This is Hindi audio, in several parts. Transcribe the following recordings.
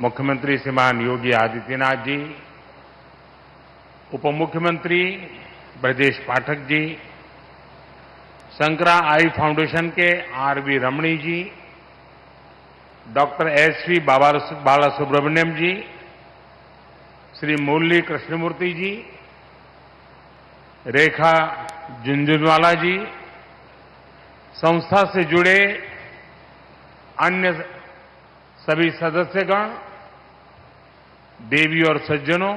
मुख्यमंत्री श्रीमान योगी आदित्यनाथ जी उप मुख्यमंत्री ब्रजेश पाठक जी शंकरा आई फाउंडेशन के R V Ramani ji, doctor S V Bala Subramaniam ji, Shri Murali Krishnamurthy ji, Rekha Jhunjhunwala ji, संस्था से जुड़े अन्य सभी सदस्यगण देवी और सज्जनों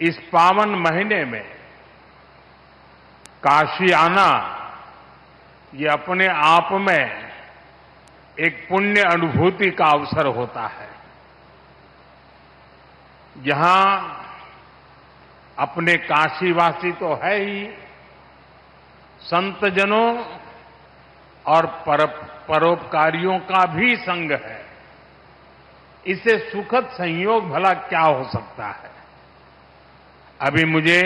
इस पावन महीने में काशी आना ये अपने आप में एक पुण्य अनुभूति का अवसर होता है। यहाँ अपने काशीवासी तो है ही संतजनों और पर, परोपकारियों का भी संग है। इसे सुखद संयोग भला क्या हो सकता है? अभी मुझे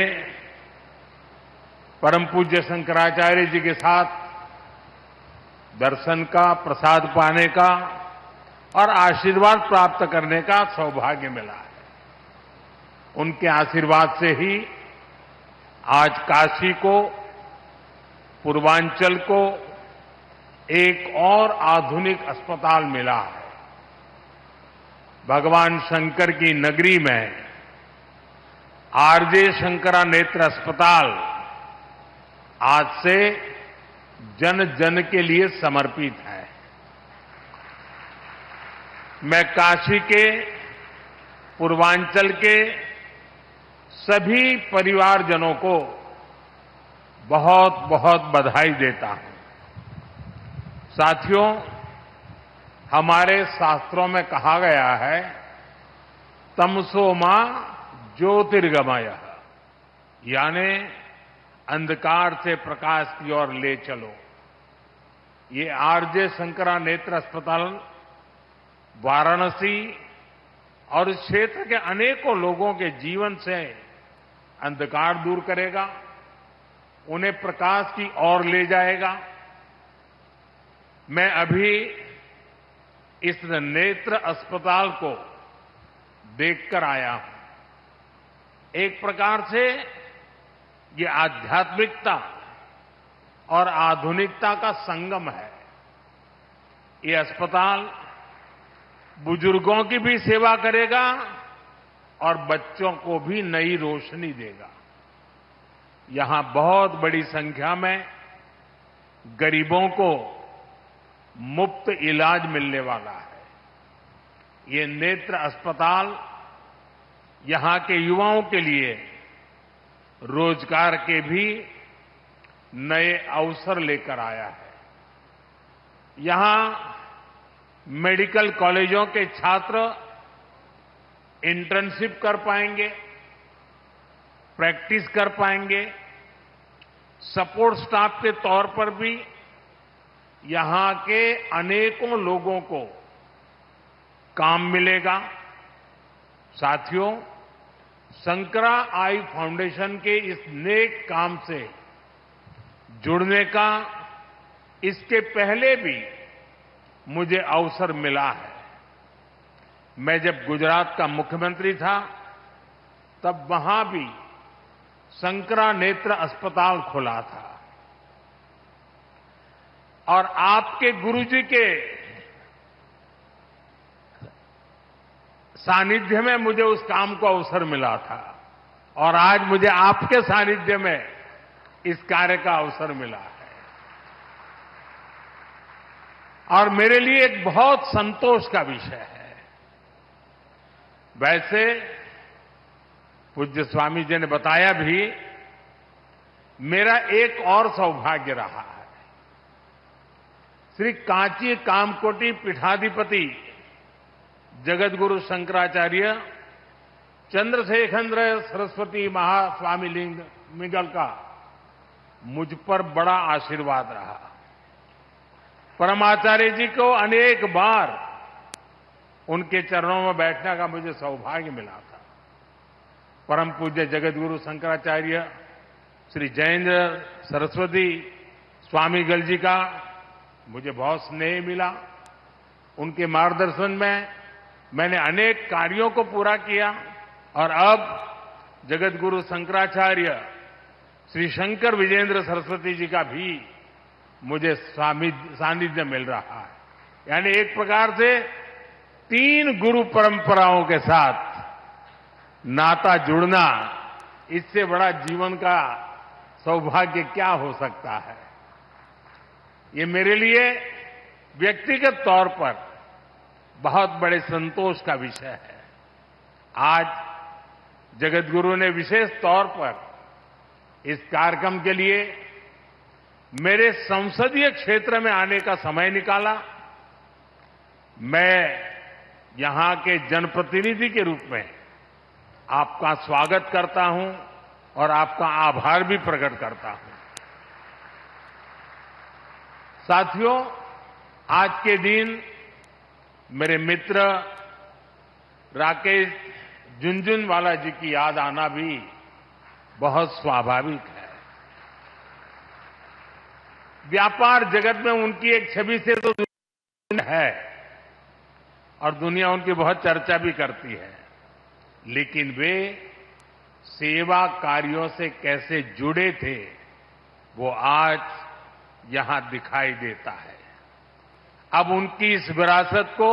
परम पूज्य शंकराचार्य जी के साथ दर्शन का, प्रसाद पाने का और आशीर्वाद प्राप्त करने का सौभाग्य मिला है। उनके आशीर्वाद से ही आज काशी को, पूर्वांचल को एक और आधुनिक अस्पताल मिला है। भगवान शंकर की नगरी में आरजे शंकरा नेत्र अस्पताल आज से जन जन के लिए समर्पित है। मैं काशी के, पूर्वांचल के सभी परिवारजनों को बहुत बहुत बधाई देता हूँ। साथियों हमारे शास्त्रों में कहा गया है तमसो माँ ज्योतिर्गमय। यानी अंधकार से प्रकाश की ओर ले चलो। ये आरजे शंकरा नेत्र अस्पताल, वाराणसी और इस क्षेत्र के अनेकों लोगों के जीवन से अंधकार दूर करेगा, उन्हें प्रकाश की ओर ले जाएगा। मैं अभी इस नेत्र अस्पताल को देखकर आया हूँ। एक प्रकार से ये आध्यात्मिकता और आधुनिकता का संगम है। ये अस्पताल बुज़ुर्गों की भी सेवा करेगा और बच्चों को भी नई रोशनी देगा। यहाँ बहुत बड़ी संख्या में गरीबों को मुफ़्त इलाज मिलने वाला है। ये नेत्र अस्पताल यहाँ के युवाओं के लिए रोज़गार के भी नए अवसर लेकर आया है। यहाँ मेडिकल कॉलेजों के छात्र इंटर्नशिप कर पाएँगे, प्रैक्टिस कर पाएँगे, सपोर्ट स्टाफ के तौर पर भी यहाँ के अनेकों लोगों को काम मिलेगा। साथियों, संकरा आई फाउंडेशन के इस नेक काम से जुड़ने का इसके पहले भी मुझे अवसर मिला है। मैं जब गुजरात का मुख्यमंत्री था, तब वहाँ भी संकरा नेत्र अस्पताल खुला था। और आपके गुरुजी के सानिध्य में मुझे उस काम को अवसर मिला था। और आज मुझे आपके सानिध्य में इस कार्य का अवसर मिला है। और मेरे लिए एक बहुत संतोष का विषय है। वैसे पूज्य स्वामी जी ने बताया भी, मेरा एक और सौभाग्य रहा है। श्री कांची कामकोटी पीठाधिपति जगत गुरु शंकराचार्य चंद्रशेखर सरस्वती महास्वामी लिंग मिगल का मुझ पर बड़ा आशीर्वाद रहा। परमाचार्य जी को अनेक बार उनके चरणों में बैठने का मुझे सौभाग्य मिला था। परम पूज्य जगत गुरु शंकराचार्य, श्री जयेंद्र सरस्वती, स्वामी गल जी का मुझे बहुत स्नेह मिला। उनके मार्गदर्शन में मैंने अनेक कार्यों को पूरा किया और अब जगत गुरु शंकराचार्य श्री शंकर विजेंद्र सरस्वती जी का भी मुझे सानिध्य मिल रहा है। यानी एक प्रकार से तीन गुरु परंपराओं के साथ नाता जुड़ना, इससे बड़ा जीवन का सौभाग्य क्या हो सकता है? ये मेरे लिए व्यक्तिगत तौर पर बहुत बड़े संतोष का विषय है। आज जगत गुरु ने विशेष तौर पर इस कार्यक्रम के लिए मेरे संसदीय क्षेत्र में आने का समय निकाला। मैं यहाँ के जनप्रतिनिधि के रूप में आपका स्वागत करता हूँ और आपका आभार भी प्रकट करता हूँ। साथियों, आज के दिन मेरे मित्र राकेश झुंझुनवाला जी की याद आना भी बहुत स्वाभाविक है। व्यापार जगत में उनकी एक छवि से तो है और दुनिया उनकी बहुत चर्चा भी करती है, लेकिन वे सेवा कार्यों से कैसे जुड़े थे, वो आज यहाँ दिखाई देता है। अब उनकी इस विरासत को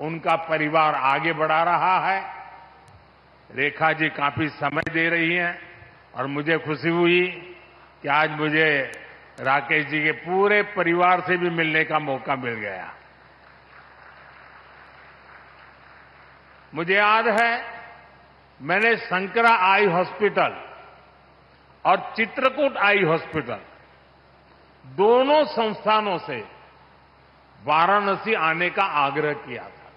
उनका परिवार आगे बढ़ा रहा है। रेखा जी काफ़ी समय दे रही हैं और मुझे खुशी हुई कि आज मुझे राकेश जी के पूरे परिवार से भी मिलने का मौका मिल गया। मुझे याद है, मैंने शंकरा आई हॉस्पिटल और चित्रकूट आई हॉस्पिटल दोनों संस्थानों से वाराणसी आने का आग्रह किया था।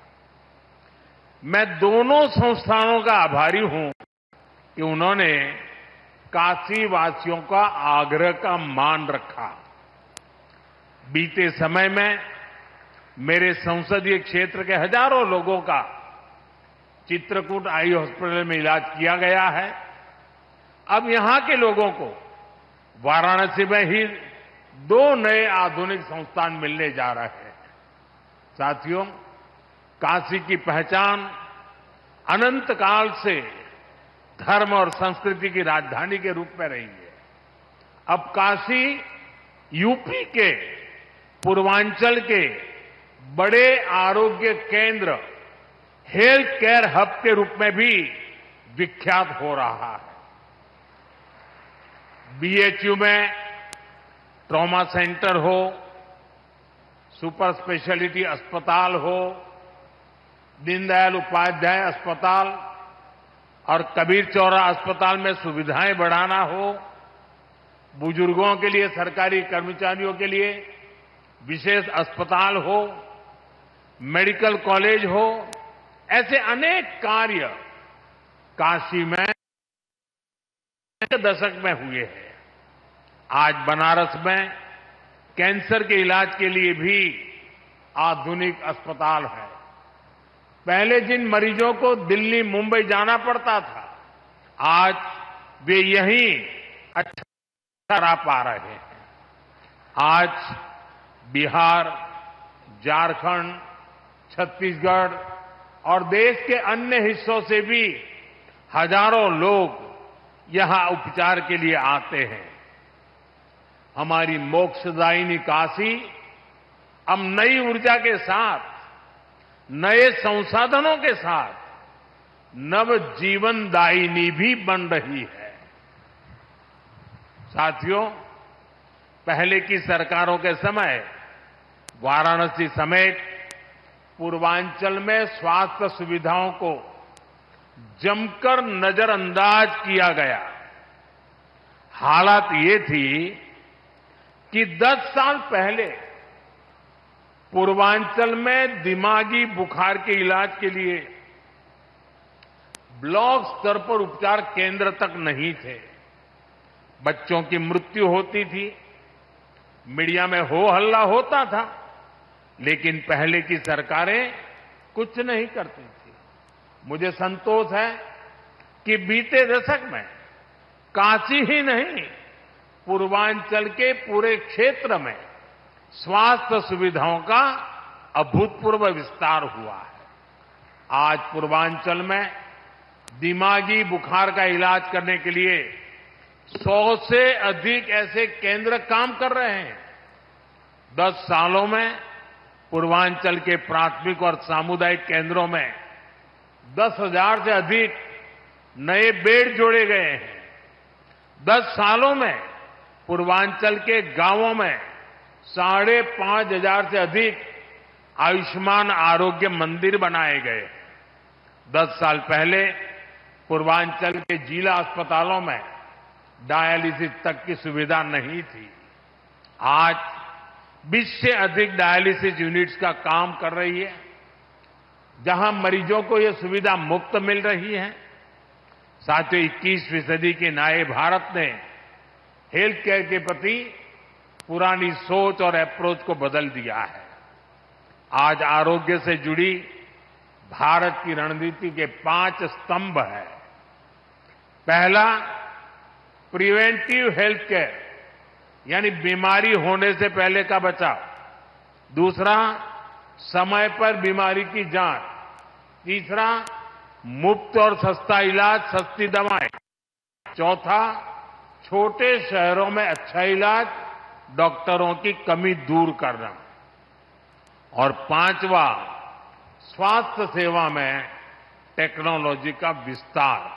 मैं दोनों संस्थानों का आभारी हूँ कि उन्होंने काशी वासियों का आग्रह का मान रखा। बीते समय में मेरे संसदीय क्षेत्र के हज़ारों लोगों का चित्रकूट आई हॉस्पिटल में इलाज किया गया है। अब यहाँ के लोगों को वाराणसी में ही दो नए आधुनिक संस्थान मिलने जा रहे हैं। साथियों, काशी की पहचान अनंत काल से धर्म और संस्कृति की राजधानी के रूप में रही है। अब काशी यूपी के पूर्वांचल के बड़े आरोग्य केंद्र हेल्थ केयर हब के रूप में भी विख्यात हो रहा है। बीएचयू में ट्रॉमा सेंटर हो, सुपर स्पेशलिटी अस्पताल हो, दीनदयाल उपाध्याय अस्पताल और कबीर चौरा अस्पताल में सुविधाएँ बढ़ाना हो, बुज़ुर्गों के लिए, सरकारी कर्मचारियों के लिए विशेष अस्पताल हो, मेडिकल कॉलेज हो, ऐसे अनेक कार्य काशी में दशक में हुए हैं। आज बनारस में कैंसर के इलाज के लिए भी आधुनिक अस्पताल है। पहले जिन मरीजों को दिल्ली मुंबई जाना पड़ता था, आज वे यहीं अच्छा करा पा रहे हैं। आज बिहार, झारखंड, छत्तीसगढ़ और देश के अन्य हिस्सों से भी हज़ारों लोग यहाँ उपचार के लिए आते हैं। हमारी मोक्षदायिनी काशी अब नई ऊर्जा के साथ, नए संसाधनों के साथ, नव जीवनदायिनी भी बन रही है। साथियों, पहले की सरकारों के समय, वाराणसी समेत पूर्वांचल में स्वास्थ्य सुविधाओं को जमकर नजरअंदाज किया गया। हालात ये थी कि 10 साल पहले पूर्वांचल में दिमागी बुखार के इलाज के लिए ब्लॉक स्तर पर उपचार केंद्र तक नहीं थे। बच्चों की मृत्यु होती थी। मीडिया में हो हल्ला होता था, लेकिन पहले की सरकारें कुछ नहीं करती थी। मुझे संतोष है कि बीते दशक में काशी ही नहीं पूर्वांचल के पूरे क्षेत्र में स्वास्थ्य सुविधाओं का अभूतपूर्व विस्तार हुआ है। आज पूर्वांचल में दिमागी बुखार का इलाज करने के लिए सौ से अधिक ऐसे केंद्र काम कर रहे हैं। दस सालों में पूर्वांचल के प्राथमिक और सामुदायिक केंद्रों में दस हज़ार से अधिक नए बेड जोड़े गए हैं। दस सालों में पूर्वांचल के गाँवों में साढ़े पाँच हज़ार से अधिक आयुष्मान आरोग्य मंदिर बनाए गए। दस साल पहले पूर्वांचल के जिला अस्पतालों में डायलिसिस तक की सुविधा नहीं थी। आज 20 से अधिक डायलिसिस यूनिट्स का काम कर रही है, जहाँ मरीजों को यह सुविधा मुफ़्त मिल रही है। साथियों इक्कीसवीं सदी के नए भारत ने हेल्थ केयर के प्रति पुरानी सोच और अप्रोच को बदल दिया है। आज आरोग्य से जुड़ी भारत की रणनीति के पाँच स्तंभ हैं। पहला प्रिवेंटिव हेल्थ केयर यानी बीमारी होने से पहले का बचाव। दूसरा, समय पर बीमारी की जाँच। तीसरा, मुफ़्त और सस्ता इलाज, सस्ती दवाएँ। चौथा छोटे शहरों में अच्छा इलाज डॉक्टरों की कमी दूर करना। और पांचवा, स्वास्थ्य सेवा में टेक्नोलॉजी का विस्तार।